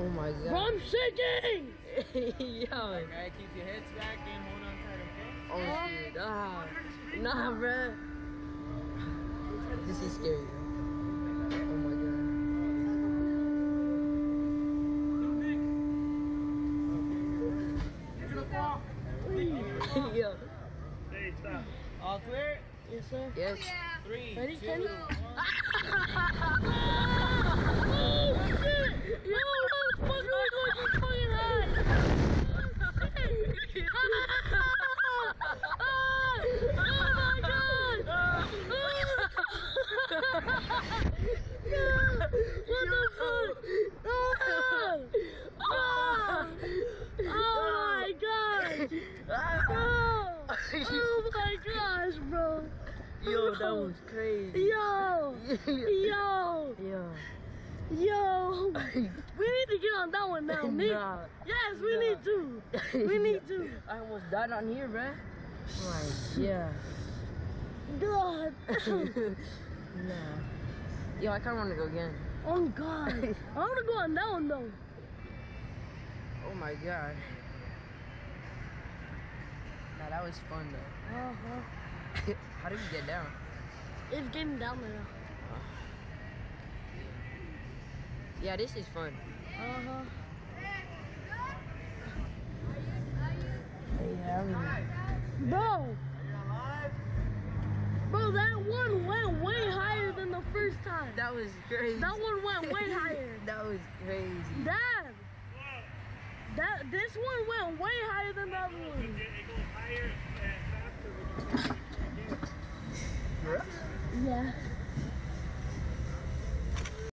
Oh my god. I'm shaking! Yo. Alright, keep your heads back and hold on tight, okay? Oh shit. Ah. Nah, bruh. This is scary. Oh my god. Yo. Hey, stop. All clear? Yes, sir. Yes. Three, Ready, two, Kenny? one. Oh, shit! Yo, motherfucker, we going fucking high! oh my god! what the fuck? Ah! Oh my god! Oh, oh my gosh, bro! Yo, that was crazy. Yo! Yo! Yo. Yo! We need to get on that one now, Nick. Nah. Yes, we Nah. need to. We need to. I almost died on here, bruh. Like, yeah. God. nah. Yo, I kind of want to go again. Oh my God. I want to go on that one though. Oh my god. Nah, that was fun though. Uh huh. How did we get down? It's getting down there now. Yeah, this is fun. Uh huh. Yeah, Bro. Bro, that one went way higher than the first time. that was crazy. That one went way higher. that was crazy. Dad. That this one went way higher than that other It one. goes higher and faster when you Yeah.